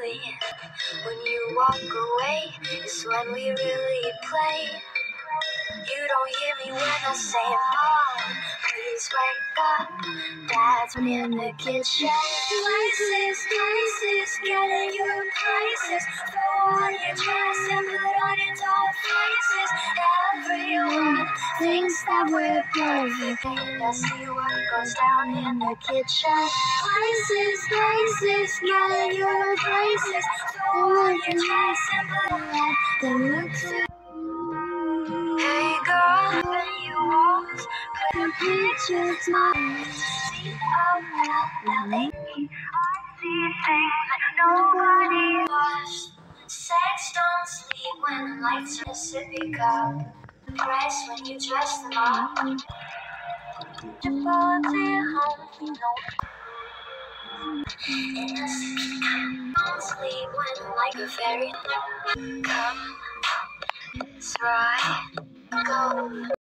lonely. When you walk away it's when we really play. You don't hear me when I say, Mom, please wake up. Dad's in the kitchen. Places, places, getting you places. Throw on your dress and put on your doll faces. Everyone thinks that we're perfect. And I see what goes down in the kitchen. Places, places, getting you places. Dress and the look Hey girl, when you walk, put a picture smile. See out now, I see things nobody does. Sex don't sleep when the lights are a cup. Price when you dress them up. Your home, no. In a when like a fairy come. Right. Go.